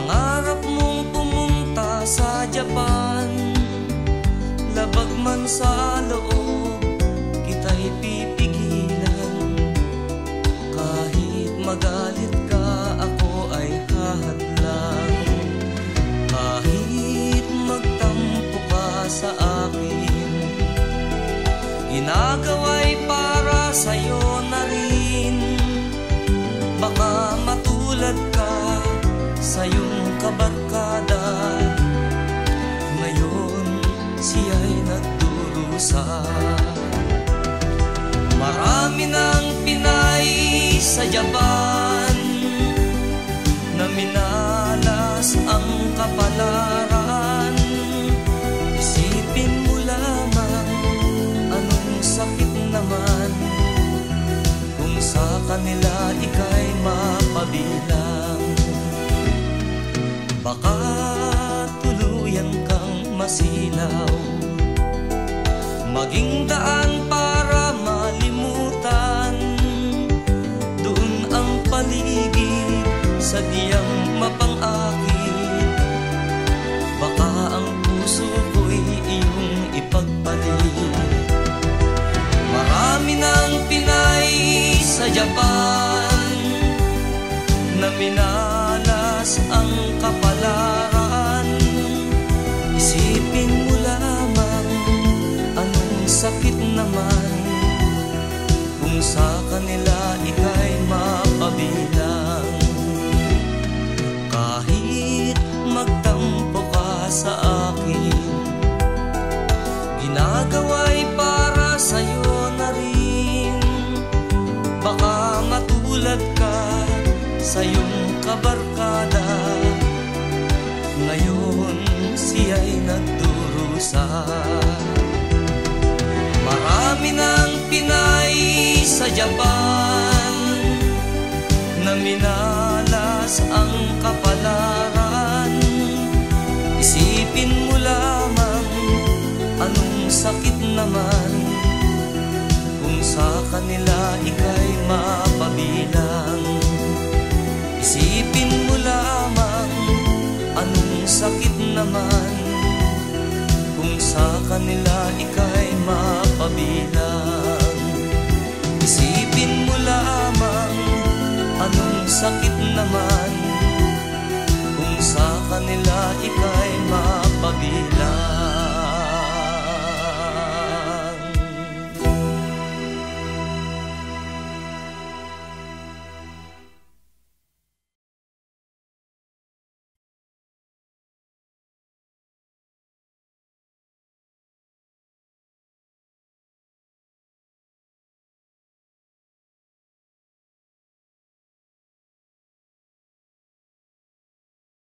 Pangarap mong pumunta sa Japan. Labag man sa loob Kita'y pipigilan. Kahit magalit ka Ako ay hahadlang. Kahit magtampo ka sa akin Ginagawa'y para sa'yo na Marami ng Pinay sa Japan Na minalas ang kapalaran. Isipin mo lamang anong sakit naman Kung sa kanila ika'y mapabilang. Baka tuluyan kang masilaw Maging daan para malimutan. Doon ang paligid sa diyang mapang-akit. Baka ang puso ko'y iyong ipagpalit. Marami ng Pinay sa Japan Na minalas ang kapalaran matulad ka sa iyong kabarkada. Ngayon siya'y nagdurusa. Marami ng Pinay sa Japan Na minalas ang kapalaran. Isipin mo lamang anong sakit naman Kung sa kanila ika'y sa kanila ika'y mapabilang. Isipin mo lamang anong sakit naman